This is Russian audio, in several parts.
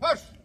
Hush!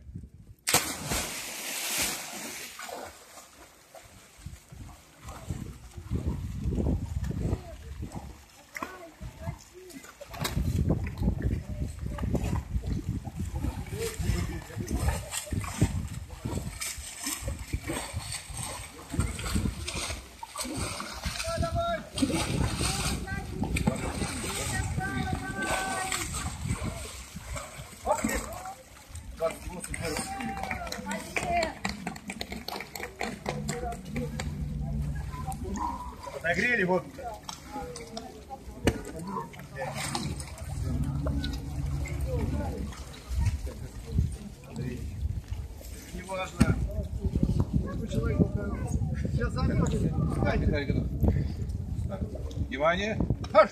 Нагрели вот. Неважно. Сейчас замерзнет. Внимание. Марш!